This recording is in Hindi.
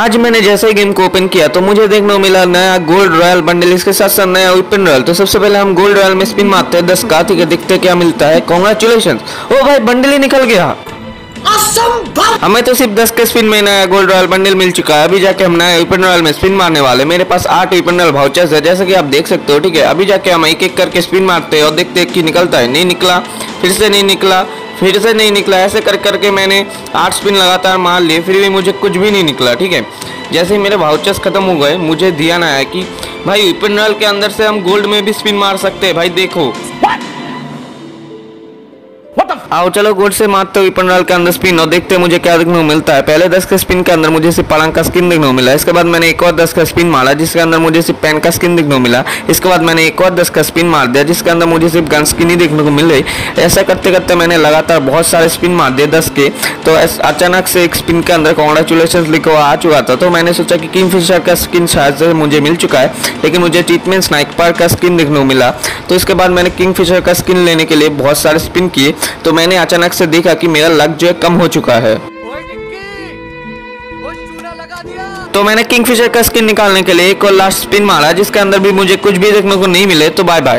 आज मैंने जैसे ही गेम को ओपन किया तो मुझे देखने को मिला नया गोल्ड रॉयल बंडल इसके साथ साथ नया ओपन रॉयल तो सबसे पहले हम गोल्ड रॉयल में स्पिन मारते हैं दस का ठीक है देखते क्या मिलता है। कॉन्ग्रेचुलेशन ओ भाई बंडल ही निकल गया। हमें तो सिर्फ़ दस के स्पिन में नया गोल्ड रॉयल बंडल मिल चुका है। अभी जाके हम नया ओपन रॉयल में स्पिन मारने वाले मेरे पास आठ ओपन रॉयल भाउचर्स है जैसे कि आप देख सकते हो ठीक है। अभी जाके हम एक एक करके स्पिन मारते हैं और देखते हैं कि निकलता है। नहीं निकला फिर से नहीं निकला। फिर से नहीं निकला। ऐसे कर करके मैंने आठ स्पिन लगातार मार लिए, फिर भी मुझे कुछ भी नहीं निकला, ठीक है? जैसे ही मेरे भाउचर्स खत्म हो गए, मुझे ध्यान आया कि, भाई ओपन के अंदर से हम गोल्ड में भी स्पिन मार सकते हैं। भाई, देखो। आओ चलो गोल्ड से मारते हुए पंडाल के अंदर स्पिन और देखते हैं मुझे क्या देखने को मिलता है। पहले दस के स्पिन के अंदर मुझे सिर्फ़ पलंग का स्किन देखने को मिला। इसके बाद मैंने एक और दस का स्पिन मारा, जिसके अंदर मुझे सिर्फ़ पेन का स्किन देखने को मिला। इसके बाद मैंने एक और दस का स्पिन मार दिया, जिसके अंदर मुझे सिर्फ़ गन स्किन ही देखने को मिल। रही ऐसा करते करते मैंने लगातार बहुत सारे स्पिन मार दिए दस के। तो अचानक से एक स्पिन के अंदर कॉन्ग्रेचुलेशन लिखा हुआ आ चुका था। तो मैंने सोचा कि किंग फिशर का स्किन शायद से मुझे मिल चुका है, लेकिन मुझे ट्रीटमेंट स्नाइपर का स्किन देखने को मिला। तो इसके बाद मैंने किंग फिशर का स्किन लेने के लिए बहुत सारे स्पिन किए। तो मैंने अचानक से देखा कि मेरा लक जो है कम हो चुका है। तो मैंने किंगफिशर का स्किन निकालने के लिए एक और लास्ट स्पिन मारा जिसके अंदर भी मुझे कुछ भी देखने को नहीं मिले तो बाय बाय